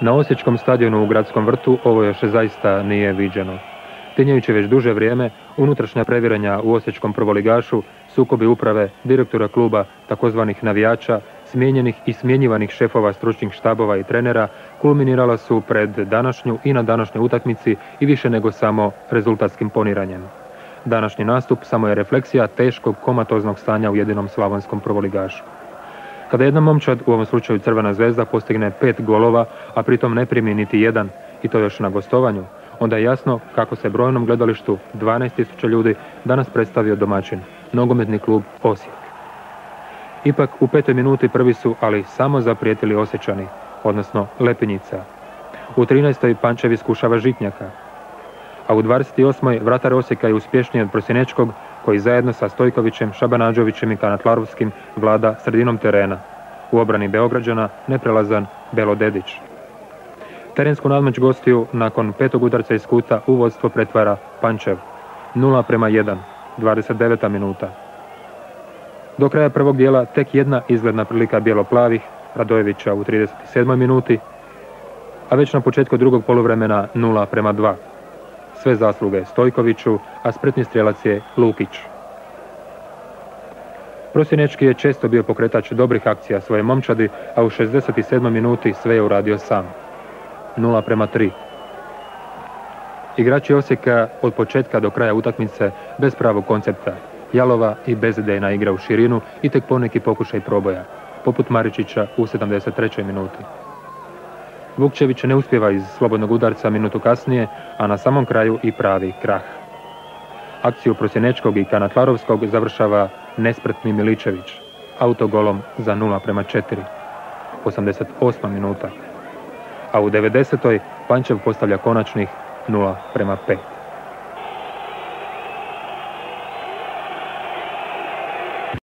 Na Osječkom stadionu u Gradskom vrtu ovo još zaista nije viđeno. Tinjajući već duže vrijeme, unutrašnja previranja u Osječkom prvoligašu, sukobi uprave, direktora kluba, takozvanih navijača, smijenjenih i smjenjivanih šefova stručnih štabova i trenera, kulminirala su pred današnju i na današnjoj utakmici i više nego samo rezultatskim poniranjem. Današnji nastup samo je refleksija teškog komatoznog stanja u jedinom slavonskom prvoligašu. Kada jedna momčad, u ovom slučaju Crvena zvezda, postigne pet golova, a pritom ne primi niti jedan, i to još na gostovanju, onda je jasno kako se brojnom gledalištu 12.000 ljudi danas predstavio domaćin, nogometni klub Osijek. Ipak u petoj minuti prvi su, ali samo zaprijetili Osjećani, odnosno Lepinjica. U 13. Pančev iskušava Žitnjaka, a u 28. vratar Osijeka je uspješniji od Prosjenečkog, koji zajedno sa Stojkovićem, Šabanađovićem i Kanatlarovskim vlada sredinom terena. U obrani Beograđana neprelazan Belo Dedić. Terensku nadmoć gostiju nakon petog udarca iz kuta u vodstvo pretvara Pančev. 0 prema 1, 29. minuta. Do kraja prvog dijela tek jedna izgledna prilika bijelo-plavih, Radojevića u 37. minuti, a već na početku drugog poluvremena 0 prema 2. Sve zasluge Stojkoviću, a spretni strijelac je Lukić. Prosjenečki je često bio pokretač dobrih akcija svoje momčadi, a u 67. minuti sve je uradio sam. 0 prema 3. Igrači Osijeka od početka do kraja utakmice bez pravog koncepta, jalova i bezidejna igra u širinu i tek poneki pokušaj proboja, poput Maričića u 73. minuti. Vukčević ne uspjeva iz slobodnog udarca minutu kasnije, a na samom kraju i pravi krah. Akciju Prosjenečkog i Kanatlarovskog završava nespretni Miličević, autogolom za 0 prema 4. 88. minuta. A u 90. Pančev postavlja konačnih 0 prema 5.